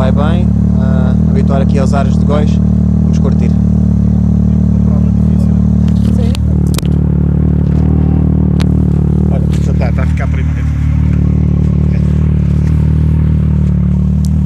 vai bem, ah, uh, habituar aqui aos ares de góis, vamos curtir. Uma prova difícil. Sim. Olha, está a ficar primeiro.